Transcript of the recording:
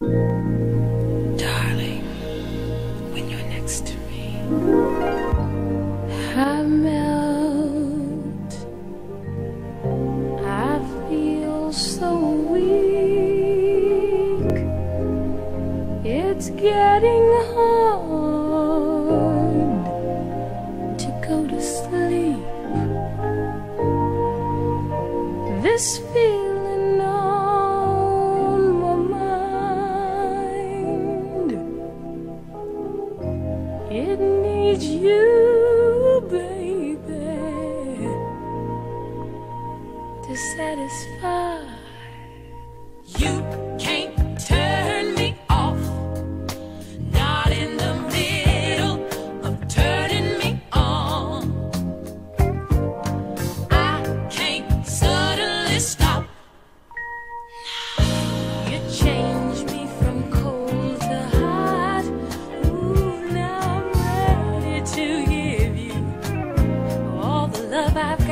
Darling, when you're next to me, I melt. I feel so weak. It's getting hard to go to sleep. This feels It needs you, baby, to satisfy. survive